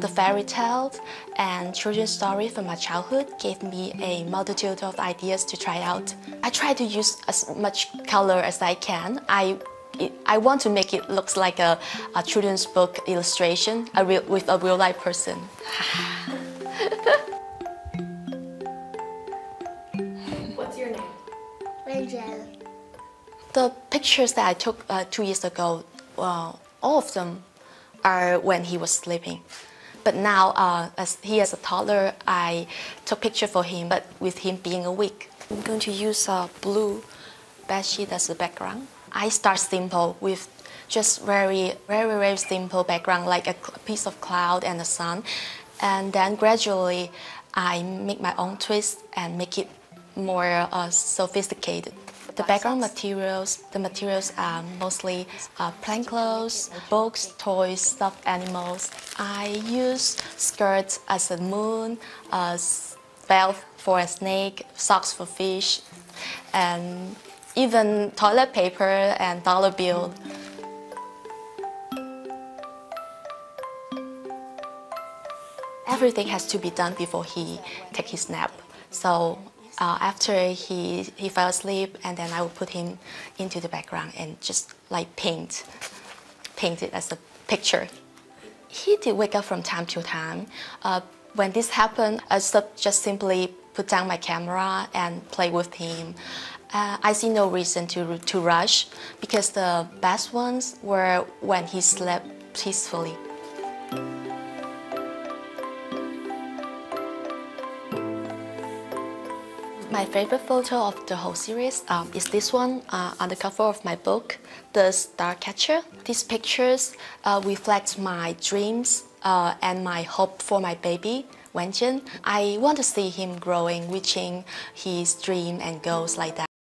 The fairy tales and children's stories from my childhood gave me a multitude of ideas to try out. I try to use as much color as I can. I I want to make it look like a, a children's book illustration a real, with a real life person. What's your name? Rachel. The pictures that I took uh, two years ago, well, all of them are when he was sleeping. But now, uh, as he is a toddler, I took picture for him, but with him being awake. I'm going to use a blue bedsheet as the background. I start simple with just very, very, very simple background, like a piece of cloud and the sun. And then gradually, I make my own twist and make it more uh, sophisticated. The background materials, the materials are mostly uh, plain clothes, books, toys, stuffed animals. I use skirts as a moon, a belt for a snake, socks for fish, and even toilet paper and dollar bill. Everything has to be done before he take his nap. So uh, after he, he fell asleep, and then I would put him into the background and just like paint, paint it as a picture. He did wake up from time to time. Uh, when this happened, I just simply put down my camera and play with him. Uh, I see no reason to, to rush because the best ones were when he slept peacefully. My favorite photo of the whole series um, is this one uh, on the cover of my book, The Star Catcher. These pictures uh, reflect my dreams uh, and my hope for my baby, Wengenn. I want to see him growing, reaching his dream and goals like that.